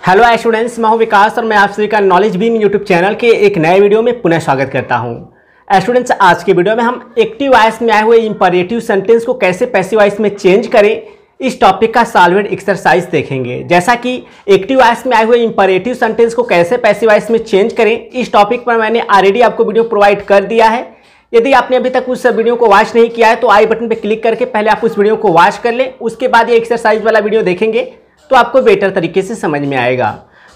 Hello students मैं हूँ विकास और मैं आप सभी का नॉलेज बीम यूट्यूब चैनल के एक नए वीडियो में पुनः स्वागत करता हूँ। स्टूडेंट्स आज के वीडियो में हम एक्टिव वॉइस में आए हुए इंपरेटिव सेंटेंस को कैसे पैसिव वॉइस में चेंज करें, इस टॉपिक का सॉल्वेड एक्सरसाइज देखेंगे। जैसा कि एक्टिव वॉइस में आए हुए इंपरेटिव सेंटेंस को कैसे पैसिव वॉइस में चेंज करें, इस टॉपिक पर मैंने ऑलरेडी आपको वीडियो प्रोवाइड कर दिया है। यदि आपने अभी तक उस वीडियो को वॉच नहीं किया है तो आई बटन पर क्लिक करके पहले आप उस वीडियो को वॉच कर लें, उसके बाद ये एक्सरसाइज वाला वीडियो देखेंगे। तो आपको बेटर तरीके से समझ में आएगा।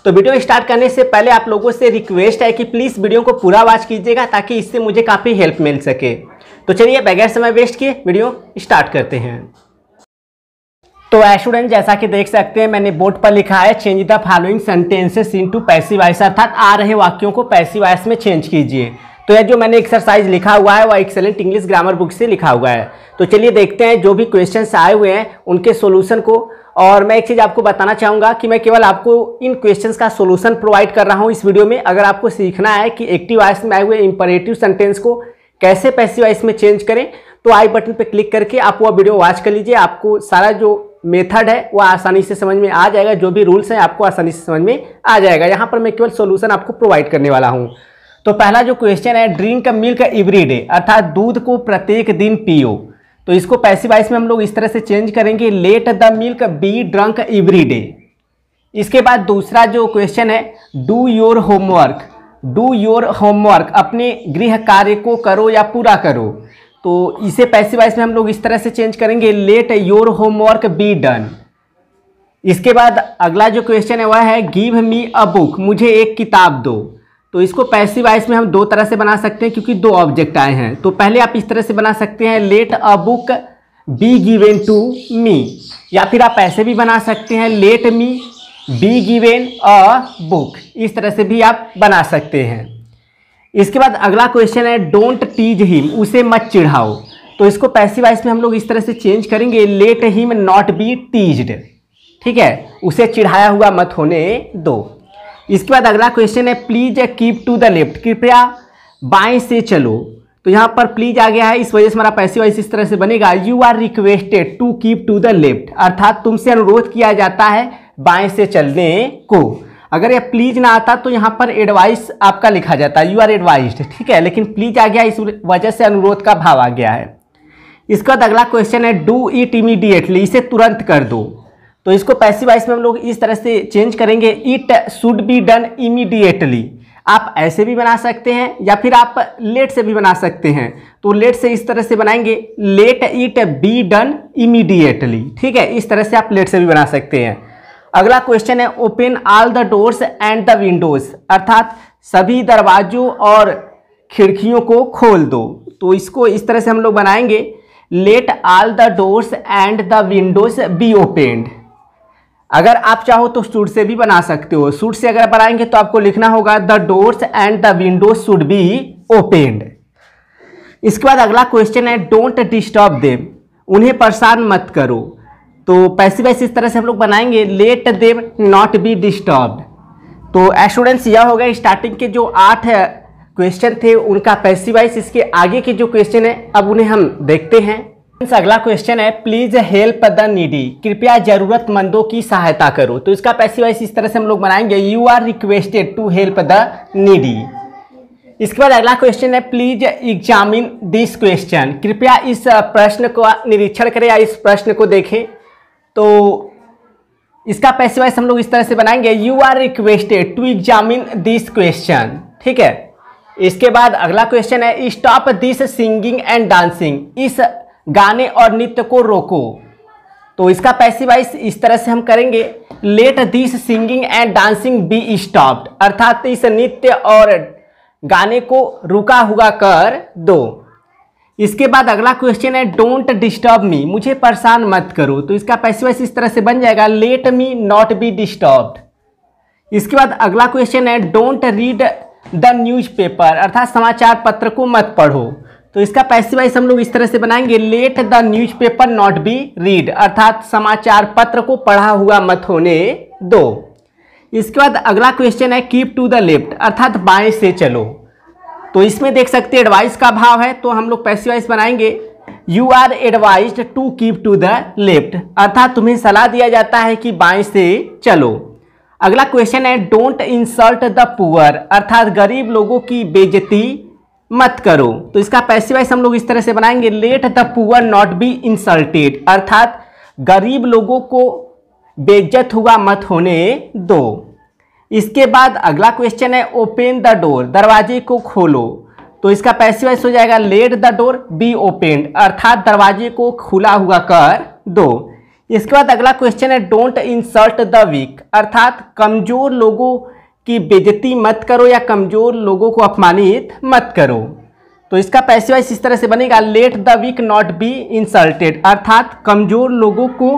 तो वीडियो स्टार्ट करने से पहले आप लोगों से रिक्वेस्ट है कि प्लीज़ वीडियो को पूरा वॉच कीजिएगा ताकि इससे मुझे काफ़ी हेल्प मिल सके। तो चलिए बगैर समय वेस्ट किए वीडियो स्टार्ट करते हैं। तो स्टूडेंट जैसा कि देख सकते हैं, मैंने बोर्ड पर लिखा है change the following sentences into passive voice अर्थात आ रहे वाक्यों को पैसिव में चेंज कीजिए। तो यह जो मैंने एक्सरसाइज लिखा हुआ है वह एक्सेलेंट इंग्लिश ग्रामर बुक से लिखा हुआ है। तो चलिए देखते हैं, जो भी क्वेश्चंस आए हुए हैं, उनके सॉल्यूशन को। और मैं एक चीज़ आपको बताना चाहूँगा कि मैं केवल आपको इन क्वेश्चंस का सोल्यूशन प्रोवाइड कर रहा हूँ इस वीडियो में। अगर आपको सीखना है कि एक्टिव वॉइस में आए हुए इंपरेटिव सेंटेंस को कैसे पैसिव वॉइस में चेंज करें तो आई बटन पर क्लिक करके आप वह वीडियो वॉच कर लीजिए। आपको सारा जो मेथड है, वो आसानी से समझ में आ जाएगा। जो भी रूल्स हैं, आपको आसानी से समझ में आ जाएगा। यहाँ पर मैं केवल सोल्यूशन आपको प्रोवाइड करने वाला हूँ। तो पहला जो क्वेश्चन है ड्रिंक मिल्क एवरी डे अर्थात दूध को प्रत्येक दिन पियो। तो इसको पैसिव वॉइस में हम लोग इस तरह से चेंज करेंगे let the milk be drunk every day इसके बाद दूसरा जो क्वेश्चन है do your homework do your homework अपने गृह कार्य को करो या पूरा करो। तो इसे पैसिव वॉइस में हम लोग इस तरह से चेंज करेंगे let your homework be done इसके बाद अगला जो क्वेश्चन है, वह है गिव मी अ बुक मुझे एक किताब दो। तो इसको पैसिव वॉइस में हम दो तरह से बना सकते हैं, क्योंकि दो ऑब्जेक्ट आए हैं। तो पहले आप इस तरह से बना सकते हैं let a book be given to me या फिर आप ऐसे भी बना सकते हैं let me be given a book इस तरह से भी आप बना सकते हैं। इसके बाद अगला क्वेश्चन है डोंट टीज हिम उसे मत चिढ़ाओ। तो इसको पैसिव वॉइस में हम लोग इस तरह से चेंज करेंगे let him not be teased ठीक है? उसे चिढ़ाया हुआ मत होने दो। इसके बाद अगला क्वेश्चन है please keep to the left कृपया बाएँ से चलो। तो यहाँ पर प्लीज़ आ गया है, इस वजह से हमारा पैसे वाइस इस तरह से बनेगा। You are requested to keep to the left अर्थात तुमसे अनुरोध किया जाता है बाएँ से चलने को। अगर यह प्लीज़ ना आता तो यहाँ पर एडवाइस आपका लिखा जाता है। यू आर एडवाइज ठीक है? लेकिन प्लीज़ आ गया, इस वजह से अनुरोध का भाव आ गया है। इसके बाद अगला क्वेश्चन है डू इट इमीडिएटली इसे तुरंत कर दो। तो इसको पैसिव वॉइस में हम लोग इस तरह से चेंज करेंगे। It should be done immediately आप ऐसे भी बना सकते हैं या फिर आप लेट से भी बना सकते हैं। तो लेट से इस तरह से बनाएँगे। Let it be done immediately ठीक है? इस तरह से आप लेट से भी बना सकते हैं। अगला क्वेश्चन है open all the doors and the windows अर्थात सभी दरवाजों और खिड़कियों को खोल दो। तो इसको इस तरह से हम लोग बनाएँगे। Let all the doors and the windows be opened अगर आप चाहो तो सूट से भी बना सकते हो। सूट से अगर बनाएँगे तो आपको लिखना होगा the doors and the windows should be opened इसके बाद अगला क्वेश्चन है डोंट डिस्टर्ब देम उन्हें परेशान मत करो। तो पैसिव वैसे इस तरह से हम लोग बनाएँगे let them not be disturb तो स्टूडेंट्स यह हो गया स्टार्टिंग के जो आठ क्वेश्चन थे, उनका पैसिवाइज इसके आगे के जो क्वेश्चन है, अब उन्हें हम देखते हैं। अगला क्वेश्चन है प्लीज़ हेल्प द नीडी कृपया जरूरतमंदों की सहायता करो। तो इसका पैसिवाइज इस तरह से हम लोग बनाएँगे you are requested to help the needy इसके बाद अगला क्वेश्चन है प्लीज़ एग्जामिन दिस क्वेश्चन कृपया इस प्रश्न को निरीक्षण करें या इस प्रश्न को देखें। तो इसका पैसिवाइज हम लोग इस तरह से बनाएँगे you are requested to examine this question ठीक है? इसके बाद अगला क्वेश्चन है stop this singing and dancing इस गाने और नृत्य को रोको। तो इसका पैसिवाइज इस तरह से हम करेंगे। Let this singing and dancing be stopped अर्थात इस नृत्य और गाने को रुका हुआ कर दो। इसके बाद अगला क्वेश्चन है डोंट डिस्टर्ब मी मुझे परेशान मत करो। तो इसका पैसिवाइज इस तरह से बन जाएगा let me not be disturbed इसके बाद अगला क्वेश्चन है don't read the newspaper अर्थात समाचार पत्र को मत पढ़ो। तो इसका पैसिवाइज हम लोग इस तरह से बनाएँगे let the newspaper not be read अर्थात समाचार पत्र को पढ़ा हुआ मत होने दो। इसके बाद अगला क्वेश्चन है कीप टू द लेफ़्ट अर्थात बाएँ से चलो। तो इसमें देख सकते हैं एडवाइस का भाव है तो हम लोग पैसिवाइज बनाएँगे you are advise to keep to the left अर्थात तुम्हें सलाह दिया जाता है कि बाएँ से चलो। अगला क्वेश्चन है डोंट इंसल्ट द पुअर अर्थात गरीब लोगों की बेजती मत करो। तो इसका पैसिवाइज हम लोग इस तरह से बनाएँगे let the poor not be insulted अर्थात गरीब लोगों को बेइज्जत हुआ मत होने दो। इसके बाद अगला क्वेश्चन है ओपन द डोर दरवाजे को खोलो। तो इसका पैसिवाइज हो जाएगा let the door be opened अर्थात दरवाजे को खुला हुआ कर दो। इसके बाद अगला क्वेश्चन है डोंट इंसल्ट द वीक अर्थात कमज़ोर लोगों की बेजती मत करो या कमज़ोर लोगों को अपमानित मत करो। तो इसका पैसिवाइज इस तरह से बनेगा let the weak not be insulted अर्थात कमज़ोर लोगों को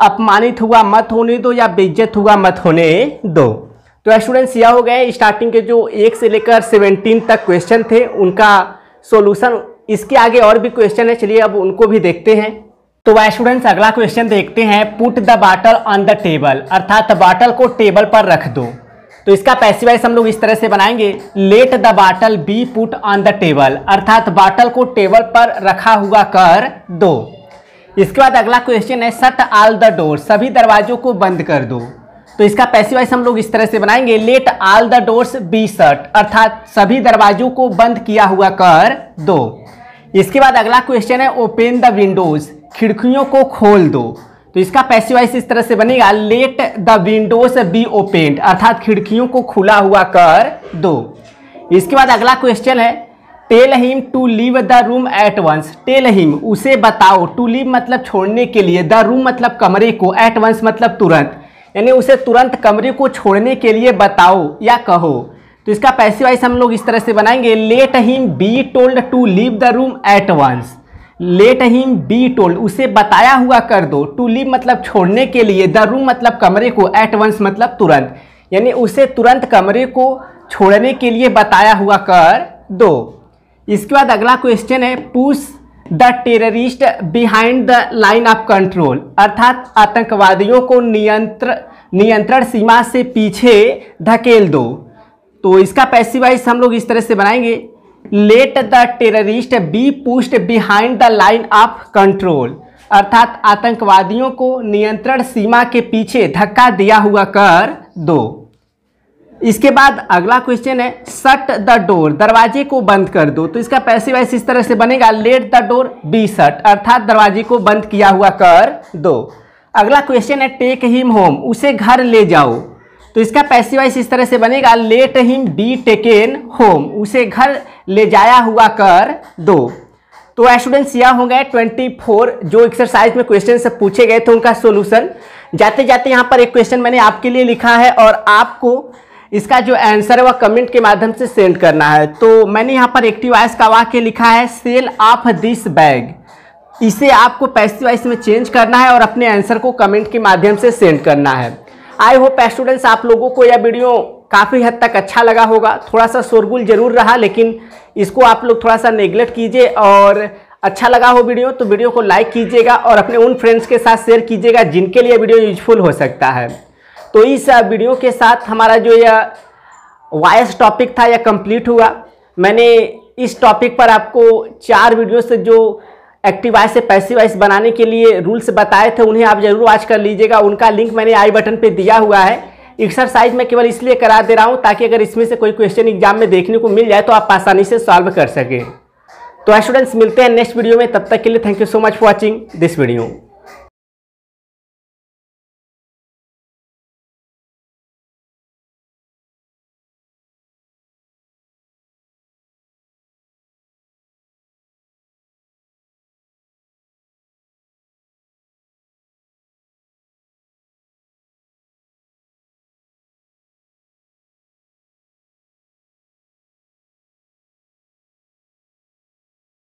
अपमानित हुआ मत होने दो या बेइज्जत हुआ मत होने दो। तो स्टूडेंट्स यह हो गए स्टार्टिंग के जो एक से लेकर सेवेंटीन तक क्वेश्चन थे, उनका सोल्यूशन इसके आगे और भी क्वेश्चन है। चलिए अब उनको भी देखते हैं। तो वह स्टूडेंट्स अगला क्वेश्चन देखते हैं। Put the bottle on the table अर्थात बाटल को टेबल पर रख दो। तो इसका पैसिवाइज हम लोग इस तरह से बनाएँगे let the bottle be put on the table अर्थात बाटल को टेबल पर रखा हुआ कर दो। इसके बाद अगला क्वेश्चन है सट आल द डोर सभी दरवाजों को बंद कर दो। तो इसका पैसिवाइज हम लोग इस तरह से बनाएँगे let all the doors be shut अर्थात सभी दरवाजों को बंद किया हुआ कर दो। इसके बाद अगला क्वेश्चन है ओपन द विंडोज़ खिड़कियों को खोल दो। तो इसका पैसिवाइज इस तरह से बनेगा let the windows be opened अर्थात खिड़कियों को खुला हुआ कर दो। इसके बाद अगला क्वेश्चन है tell him to leave the room at once tell him उसे बताओ टू लीव मतलब छोड़ने के लिए द रूम मतलब कमरे को एट वंस मतलब तुरंत। यानी उसे तुरंत कमरे को छोड़ने के लिए बताओ या कहो। तो इसका पैसिवाइज हम लोग इस तरह से बनाएँगे let him be told to leave the room at once let him be told उसे बताया हुआ कर दो। टू लीव मतलब छोड़ने के लिए। द रूम मतलब कमरे को। एट वंस मतलब तुरंत। यानी उसे तुरंत कमरे को छोड़ने के लिए बताया हुआ कर दो। इसके बाद अगला क्वेश्चन है push the terrorist behind the line of control अर्थात आतंकवादियों को नियंत्र, नियंत्रण सीमा से पीछे धकेल दो। तो इसका पैसिवाइज हम लोग इस तरह से बनाएँगे। Let the terrorist be pushed behind the line of control अर्थात आतंकवादियों को नियंत्रण सीमा के पीछे धक्का दिया हुआ कर दो। इसके बाद अगला क्वेश्चन है सट द डोर दरवाजे को बंद कर दो। तो इसका पैसिवाइज इस तरह से बनेगा let the door B shut अर्थात दरवाजे को बंद किया हुआ कर दो। अगला क्वेश्चन है टेक हिम होम उसे घर ले जाओ। तो इसका पैसिवाइज इस तरह से बनेगा let him be taken home उसे घर ले जाया हुआ कर दो। तो स्टूडेंट्स यह हो गए 24 जो एक्सरसाइज में क्वेश्चन से पूछे गए थे, उनका सोल्यूशन जाते जाते यहाँ पर एक क्वेश्चन मैंने आपके लिए लिखा है और आपको इसका जो आंसर है, वह कमेंट के माध्यम से सेंड करना है। तो मैंने यहाँ पर एक्टिव आइस का वाक्य लिखा है सेल ऑफ़ दिस बैग इसे आपको पैसिव वाइस में चेंज करना है और अपने आंसर को कमेंट के माध्यम से सेंड करना है। आई होप स्टूडेंट्स आप लोगों को यह वीडियो काफ़ी हद तक अच्छा लगा होगा। थोड़ा सा शोरगुल ज़रूर रहा, लेकिन इसको आप लोग थोड़ा सा नेग्लेक्ट कीजिए और अच्छा लगा हो वीडियो तो वीडियो को लाइक कीजिएगा और अपने उन फ्रेंड्स के साथ शेयर कीजिएगा जिनके लिए वीडियो यूजफुल हो सकता है। तो इस वीडियो के साथ हमारा जो यह वॉइस टॉपिक था, यह कंप्लीट हुआ। मैंने इस टॉपिक पर आपको चार वीडियो से जो एक्टिव वाइस से पैसिव वाइस बनाने के लिए रूल्स बताए थे, उन्हें आप ज़रूर वॉच कर लीजिएगा। उनका लिंक मैंने आई बटन पे दिया हुआ है। एक्सरसाइज मैं केवल इसलिए करा दे रहा हूँ ताकि अगर इसमें से कोई क्वेश्चन एग्ज़ाम में देखने को मिल जाए तो आप आसानी से सॉल्व कर सकें। तो स्टूडेंट्स मिलते हैं नेक्स्ट वीडियो में। तब तक के लिए thank you so much for watching this video